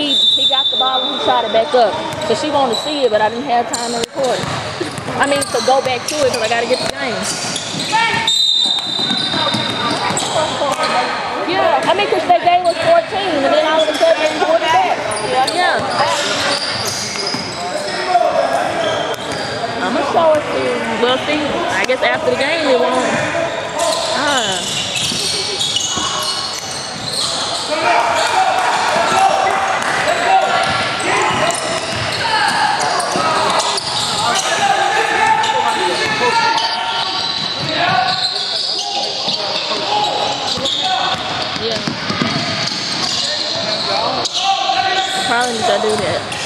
he he got the ball and he shot it back up. So she wanted to see it, but I didn't have time to record it. I mean, to go back to it because I got to get the game. Yeah, I mean, because they gave us 14, and then all of a sudden they put it back. Yeah. I'm going to show it to you. Well, see, I guess after the game they won't. Do that.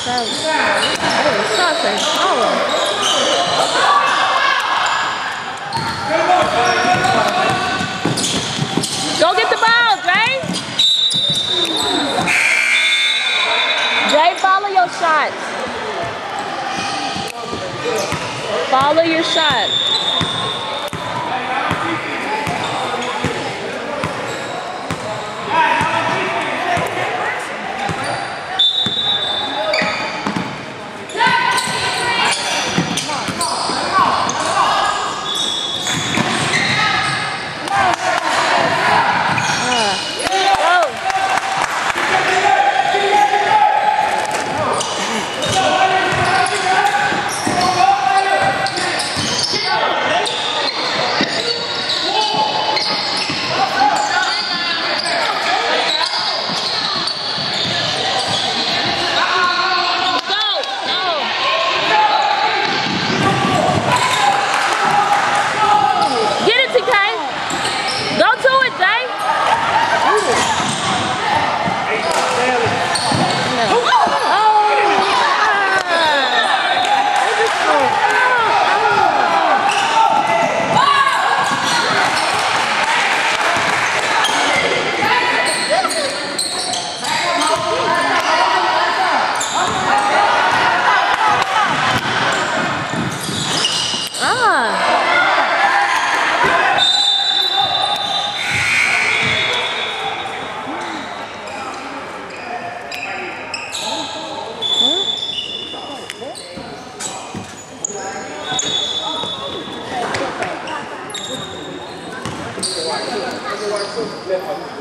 Go get the Jay. Jay, follow your shots. Follow your shot. Stefan.